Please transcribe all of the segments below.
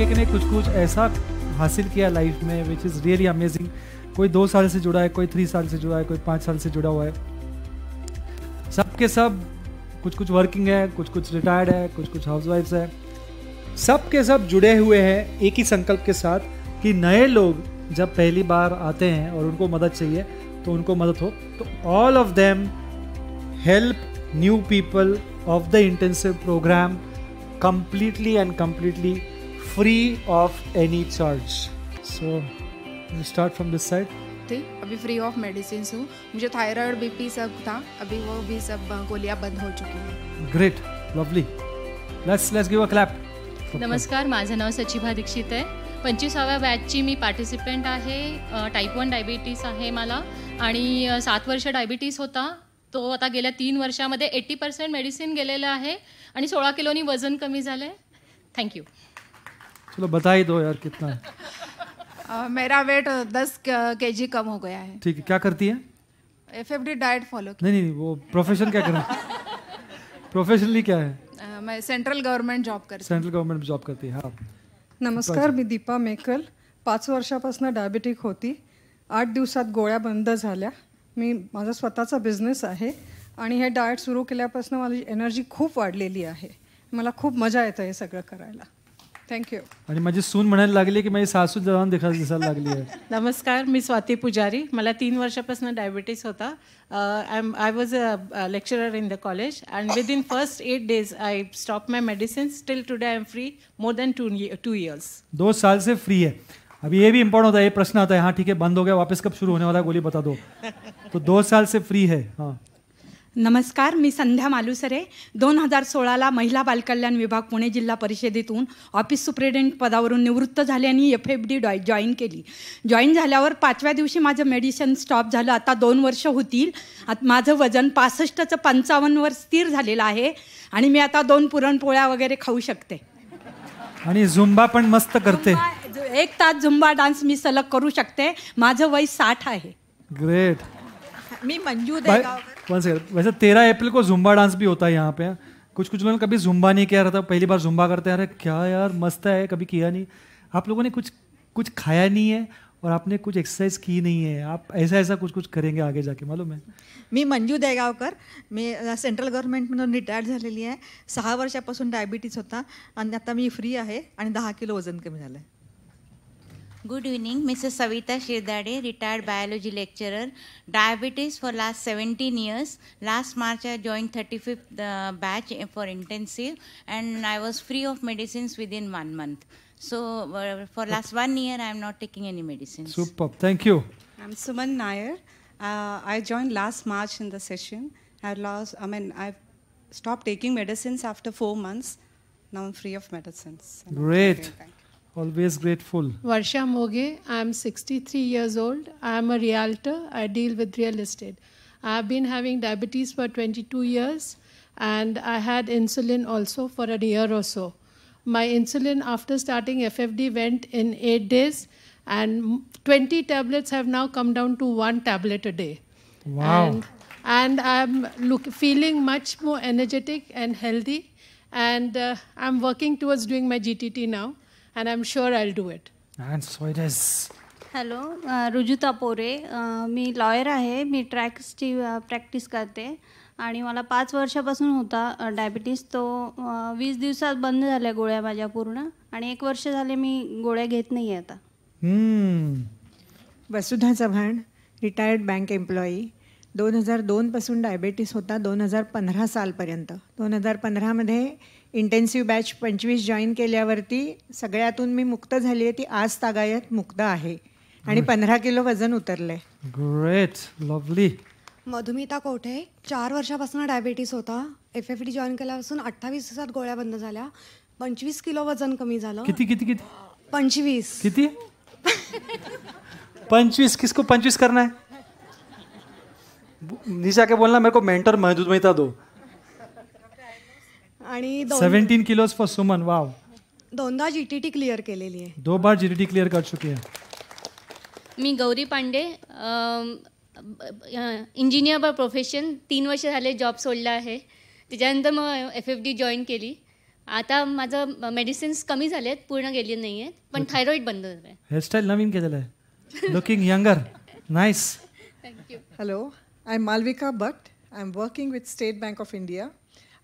एक ने कुछ कुछ ऐसा हासिल किया लाइफ में विच इज़ रियली अमेजिंग कोई दो साल से जुड़ा है, कोई थ्री साल से जुड़ा है, कोई पाँच साल से जुड़ा हुआ है। सब के सब कुछ कुछ वर्किंग है, कुछ कुछ रिटायर्ड है, कुछ कुछ हाउस वाइफ्स है। सब के सब जुड़े हुए हैं एक ही संकल्प के साथ कि नए लोग जब पहली बार आते हैं और उनको मदद चाहिए तो उनको मदद हो। तो all of them help new people of the intensive program completely and completely free of any charge. So we start from this side. थे अभी फ्री ऑफ मेडिसिन हूँ। मुझे थायराइड बीपी सब था अभी वो भी सब गोलियां बंद हो चुकी हैं। Great, lovely. Let's let's give a clap. नमस्कार माझं नाव सचिभा दीक्षित आहे. पंचवीसाव्या बॅचची मी पार्टिसिपंट आहे. टाईप वन डायबिटीस आहे मला. आणि अ, सात वर्ष डायबिटीस होता. तो आता गेल्या तीन वर्षामध्ये एट्टी पर्सेंट मेडिसिन गेलेलं आहे. आणि सोळा किलोनी वजन कमी झालं आहे थँक्यू चलो बता ही दो यार कितना। है अ, मेरा वेट दस के जी कम हो गया है। ठीक है क्या करती है? F F D diet follow नहीं नहीं नहीं, वो प्रोफेशन क्या कर प्रोफेशनली क्या है? की मैं सेंट्रल गवर्नमेंट जॉब करती सेंट्रल गवर्नमेंट जॉब करती है हाँ। नमस्कार मी दीपा मेकल। पाच वर्षापासून डायबिटिक होती. आठ दिवसात गोळ्या बंद झाल्या. मी माझा स्वतःचा बिझनेस आहे. आणि हे डाएट सुरू केल्यापासून माझी एनर्जी खूप वाढलेली आहे. मला खूप मज़ा येतं हे सगळं करायला. थँक्यू आणि माझी सून म्हणायला लागली की माझी सासू जवान दिखा दिसायला लागली आहे. नमस्कार मी स्वाती पुजारी. मला तीन वर्षापासून डायबिटीस होता. I I was a lecturer in the college and with in first eight days I stop my medicine still today I am free more than two two years दो साल से फ्री है. अभी ये भी इम्पोर्टेंट होता है ये प्रश्न आता है हाँ ठीक है बंद हो गया वापस कब शुरू होने वाला है गोली बता दो. तो दो साल से फ्री है हाँ. नमस्कार मी संध्या मालुसरे. दोन हजार सोळाला महिला बालकल्याण विभाग पुणे जिल्हा परिषदेतून ऑफिस सुप्रिटेंडेंट पदावरून निवृत्त झाले आणि एफ एफ डी डॉय जॉईन केली. जॉईन झाल्यावर पाचव्या दिवशी माझं मेडिसिन स्टॉप झालं. आता दोन वर्ष होतील. आत माझं वजन पासष्टचं पंचावन्नवर स्थिर झालेलं आहे आणि मी आता दोन पुरणपोळ्या वगैरे खाऊ शकते. आणि झुंबा पण मस्त करते. एक तास झुंबा डान्स मी सलग करू शकते. माझं वय साठ आहे. ग्रेट. मी मंजू वन सेकंड वैसे तेरह अप्रैल को जुम्बा डांस भी होता है यहाँ पे कुछ कुछ लोगों ने कभी जुम्बा नहीं किया रहता पहली बार जुम्बा करते हैं। अरे क्या यार मस्त है कभी किया नहीं। आप लोगों ने कुछ कुछ खाया नहीं है और आपने कुछ एक्सरसाइज की नहीं है। आप ऐसा ऐसा कुछ कुछ करेंगे आगे जाके मालूम है? मी मंजू देगावकर मी सेंट्रल गव्हर्नमेंटमधून रिटायर्ड झालेली आहे. सहा वर्षापासून डायबिटीज़ होता आणि आता मी फ्री आहे आणि दहा किलो वज़न कमी झालं आहे Good evening, Mrs. Savita Shirdade, retired biology lecturer, diabetes for last 17 years. Last March I joined 35th uh, batch for intensive and I was free of medicines within one month. So uh, for last one year I am not taking any medicines. Super, thank you. I'm Suman Nair. Uh, I joined last March in the session. I lost, I mean, I've stopped taking medicines after four months. Now I'm free of medicines. Great. Always grateful. Varsha Moge, I am 63 years old. I am a realtor. I deal with real estate. I have been having diabetes for 22 years and I had insulin also for a year or so. My insulin after starting FFD went in 8 days and 20 tablets have now come down to one tablet a day. Wow. And, and I'm look, feeling much more energetic and healthy and uh, I'm working towards doing my GTT now. And I'm sure I'll do it. And so it is hello Rujuta Pore me lawyer आहे. मी ट्रॅक्सची practice करते. आणि मला पाच वर्षापासून होता diabetes तो अ, वीस दिवसात बंद झाल्या गोळ्या माझ्या पूर्ण. आणि एक वर्ष झाले मी गोळ्या घेत नाही आहे आता Vasudha Chavan retired bank employee दोन हजार दोनपासून डायबेटीस होता. दोन हजार पंधरा सालपर्यंत. दोन हजार पंधरामध्ये इंटेन्सिव्ह बॅच पंचवीस जॉईन केल्यावरती सगळ्यातून मी मुक्त झाली आहे ती आज तागायत मुक्त आहे. आणि पंधरा किलो वजन उतरलं आहे ग्रेट लवली मधुमिता कोठे? चार वर्षापासून डायबिटीस होता. एफ एफ डी जॉईन केल्यापासून अठ्ठावीस दिवसात गोळ्या बंद झाल्या. पंचवीस किलो वजन कमी झालं. किती किती किती? पंचवीस. किती? पंचवीस किसको पंचवीस करना है? नीचे आके बोलना मेरे को मेंटर मधुमिता दो. आणि दोन seventeen kilos for Suman wow दोनदा जी टी टी क्लिअर केलेली आहे. दो बार जीडीटी क्लियर कर चुकी है. मी Gauri Pande engineer by profession तीन वर्ष झाले जॉब सोडला आहे. त्याच्यानंतर मग एफ एफ डी जॉईन केली. आता माझं मेडिसिन्स कमी झालेत पूर्ण गेली नाही आहेत पण थायरॉईड बंद झालं आहे हेअरस्टाईल नवीन केलेलं आहे. Looking younger nice Hello, I'm Malvika Bhatt. I'm working with State Bank of India.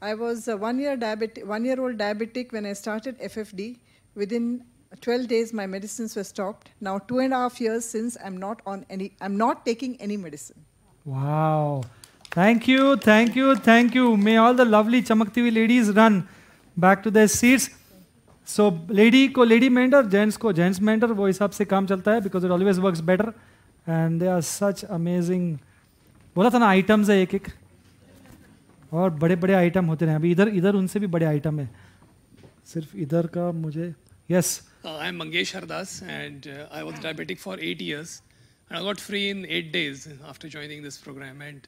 I was a one year diabetic, one year old diabetic when I started FFD. Within 12 days, my medicines were stopped. Now two and a half years since, I'm not on any. I'm not taking any medicine. Wow. Thank you, thank you, thank you. May all the lovely chamakti हुई ladies run back to their seats. So lady को lady mentor, gents को gents mentor, वो हिसाब से काम चलता है because it always works better. And they are such amazing. बोला था ना आइटम्स है एक एक और बड़े बड़े आइटम होते रहे अभी इधर इधर उनसे भी बड़े आइटम है सिर्फ़ इधर का मुझे yes I am Mangesh Hardas and I was diabetic for eight years and I got free in eight days after joining this program and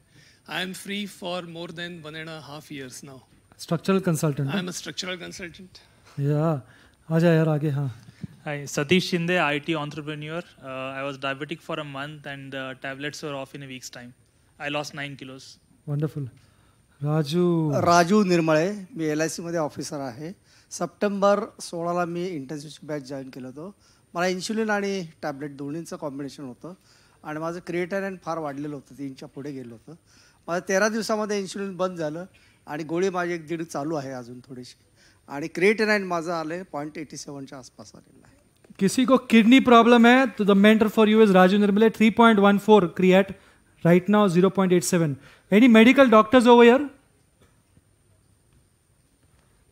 I am free for more than one and half years now structural consultant I am a structural consultant या आ जा यार आगे हाँ Hi, Satish Shinde, IT entrepreneur. Uh, I was diabetic for a month and uh, tablets were off in a week's time. I lost 9 kilos. Wonderful. Raju. Raju Nirmale me L I सीमध्ये officer आहे. September सोळाला मी इंटेन्सिव्हची batch join केलं होतं. मला insulin आणि tablet दोन्हींचं combination होतं. आणि माझं क्रिएटायन फार वाढलेलं होतं. तीनच्या पुढे गेलं होतं. माझं तेरा दिवसामध्ये इन्शुलिन बंद झालं आणि गोळी माझी एक दीड चालू आहे अजून थोडीशी. आणि क्रिएटायन माझं आलं पॉईंट एटी सेवनच्या आसपास आलेलं आहे. किसी को किडनी प्रॉब्लम है तो the mentor for you is Raju Nirmale 3.14 create right now 0.87 any medical doctors over here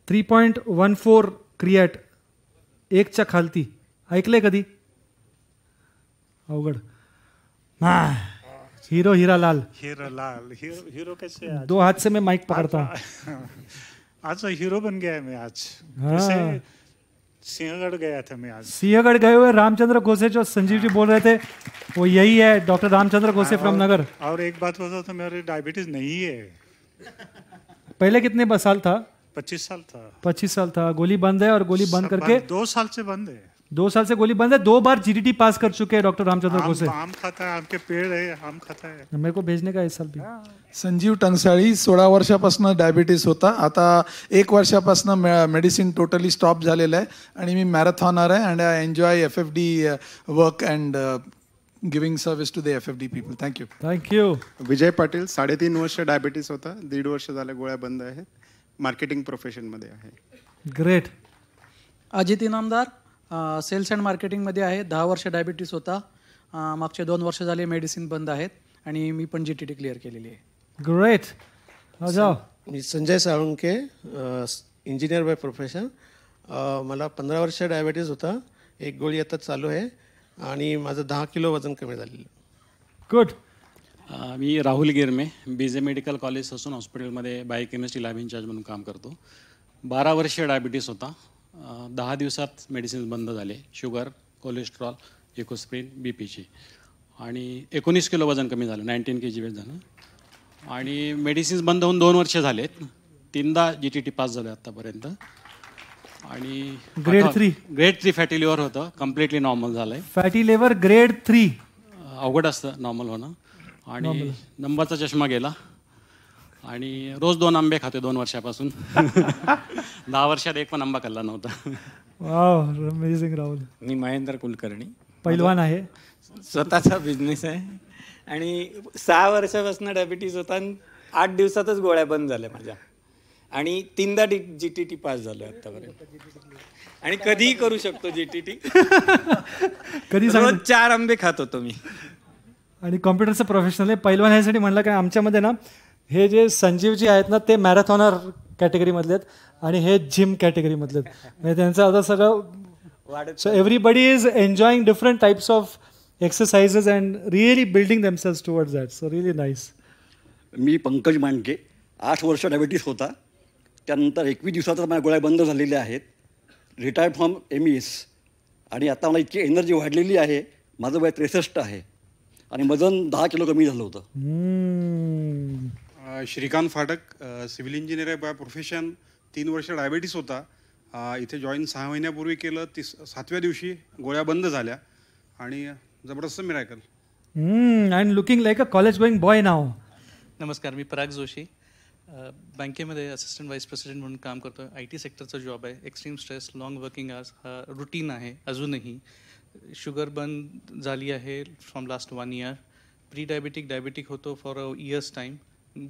3.14 create एकच्या खालती ऐकलंय कधी। अवघड. हा। हीरो हीरा लाल। हीरो लाल। हीरो हीरो कैसे आज? दो हाथ से मैं माइक पकड़ता हूँ। आज तो हीरो बन गया मैं आज। हाँ। सिंहगढ़ गया था मैं आज। सिंहगढ़ गए हुए रामचंद्र घोसे जो संजीव जी बोल रहे थे वो यही है डॉक्टर रामचंद्र घोसे फ्रॉम नगर। और एक बात बताओ तो मेरे डायबिटीज़ नहीं है। पहले कितने साल था? पच्चीस साल था। पच्चीस साल था। गोली बंद है और गोली बंद करके दो साल से बंद है। दो साल से गोली बंद है दो बार जीडीटी पास कर चुके हैं डॉक्टर रामचंद्र आम, कोसे आम खाता है आम के पेड़ है आम खाता है। मेरे को भेजने का इस साल भी। संजीव टंगसाळी सोळा वर्षापासून डायबिटीस होता. आता एक वर्षापासून मेडिसिन टोटली स्टॉप झालेलं आहे आणि मी मॅरेथॉनर आहे and I enjoy F F D work and giving service to the F F D people thank you thank you Vijay Patil साडेतीन वर्ष डायबिटीस होता. दीड वर्ष झाले गोळ्या बंद आहेत. मार्केटिंग प्रोफेशनमध्ये आहे. Great Ajit Inamdar. Sales and मार्केटिंगमध्ये आहे. दहा वर्ष डायबिटीस होता. मागचे दोन वर्ष झाले मेडिसिन बंद आहेत आणि मी पण जी टी टी क्लिअर केलेली आहे. Great me Sanjay Salunke engineer by profession मला पंधरा वर्ष डायबिटीज होता. एक गोळी आता चालू आहे आणि माझं दहा किलो वजन कमी झालेलं. गुड मी Rahul Girme B J medical college असून हॉस्पिटलमध्ये बायोकेमिस्ट्री लॅब इन्चार्ज म्हणून काम करतो. बारा वर्ष डायबिटीस होता. दहा दिवसात मेडिसिन्स बंद झाले. शुगर कोलेस्ट्रॉल इकोस्प्रिन बी पीची आणि एकोणीस किलो वजन कमी झालं नाईन्टीन के जी वेट झालं. आणि मेडिसिन्स बंद होऊन दोन वर्ष झालेत. तीनदा जी टी टी पास झालं आत्तापर्यंत आणि Grade three. Grade three fatty liver होतं. कम्प्लिटली नॉर्मल झालं आहे फॅटी लेवर ग्रेड थ्री अवघड असतं नॉर्मल होणं. आणि. नंबरचा चष्मा गेला. आणि रोज दोन आंबे खाते दोन वर्षापासून. दहा वर्षात एक पण आंबा खाल्ला नव्हता. Wow amazing Rahul. मी महेंद्र कुलकर्णी. पैलवान आहे. स्वतःचा बिझनेस आहे. आणि सहा वर्षापासून डायबिटीज होता आणि आठ दिवसातच गोळ्या बंद झाल्या माझ्या. आणि तीनदा D G T T pass झालो आतापर्यंत. आणि कधीही करू शकतो जी टी टी कधी रोज? चार आंबे खात होतो मी. आणि कॉम्प्युटरचं प्रोफेशनल आहे. पैलवान ह्यासाठी म्हणलं काय आमच्यामध्ये ना हे जे संजीवजी आहेत ना ते मॅरेथॉनर कॅटेगरीमधले आहेत आणि हे जिम कॅटेगरीमधले आहेत. म्हणजे त्यांचं आता सगळं so everybody is enjoying different types of exercises and really building themselves towards that so really nice मी पंकज मांडके आठ वर्ष डायबिटीस होता. त्यानंतर एकवीस दिवसात माझ्या गोळ्या बंद झालेल्या आहेत. Retired from M E S आणि आता मला इतकी एनर्जी वाढलेली आहे. माझं वय त्रेसष्ट आहे. आणि वजन दहा किलो कमी झालं होतं. श्रीकांत फाटक सिव्हिल इंजिनियर आहे बाय प्रोफेशन तीन वर्ष डायबिटीस होता. इथे जॉईन सहा महिन्यापूर्वी केलं तीस सातव्या दिवशी गोळ्या बंद झाल्या. आणि जबरदस्त miracle and looking like a college going boy नाव नमस्कार मी पराग जोशी. बँकेमध्ये असिस्टंट व्हाईस प्रेसिडेंट म्हणून काम करतो आय टी सेक्टरचा जॉब आहे. Extreme stress long working hours हा रुटीन आहे अजूनही. शुगर बंद झाली आहे from last one year prediabetic diabetic होतो फॉर अ इयर्स टाईम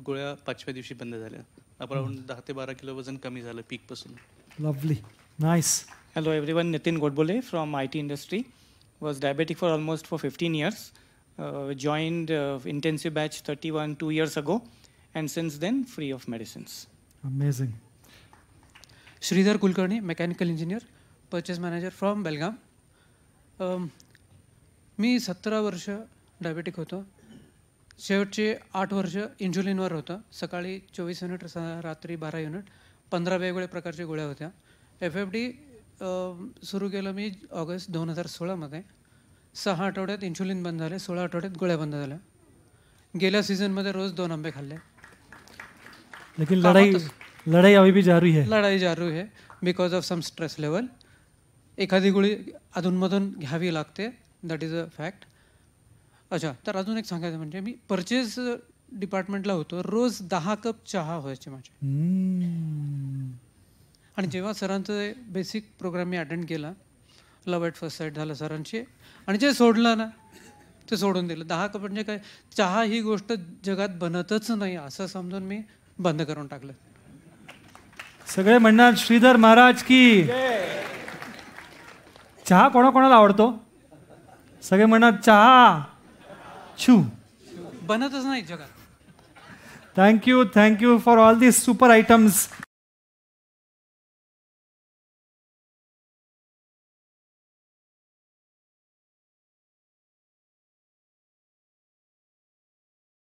गोळ्या पाचव्या दिवशी बंद झाल्या. अप्राऊंड दहा ते बारा किलो वजन कमी झालं पीकपासून lovely nice hello everyone Nitin Godbole from I T industry was diabetic for almost for fifteen years joined intensive batch thirty one two years ago and since then free of medicines amazing Shridhar Kulkarni mechanical engineer purchase manager from Belgaum मी सतरा वर्ष diabetic होतो. शेवटचे आठ वर्ष इंजुलिनवर होतं. सकाळी चोवीस unit रात्री बारा युनिट पंधरा वेगवेगळ्या प्रकारच्या गोळ्या होत्या. एफ एफ डी सुरू केलं मी ऑगस्ट दोन हजार सोळामध्ये. सहा आठवड्यात इन्शुलिन बंद झाले सोळा आठवड्यात गोळ्या बंद झाल्या. गेल्या सीझनमध्ये रोज दोन आंबे खाल्ले. लेकिन कामातच- लड़ाई अभी भी जारी है। लढाई जारू आहे because of some stress level एखादी गोळी अधूनमधून घ्यावी लागते. दॅट इज अ फॅक्ट अच्छा तर अजून एक सांगायचं म्हणजे मी परचेस डिपार्टमेंटला होतो रोज दहा कप चहा व्हायचे माझे. आणि जेव्हा सरांचं बेसिक प्रोग्राम मी अटेंड केला लव ॲट फर्स्ट साईड झालं सरांची आणि जे सोडलं ना ते सोडून दिलं. दहा कप म्हणजे काय चहा ही गोष्ट जगात बनतच नाही असं समजून मी बंद करून टाकलं. सगळे म्हणणार श्रीधर महाराज की. चहा कोणाकोणाला आवडतो? सगळे म्हणणार चहा. छू बनतच नाही जगात thank you thank you for all these super items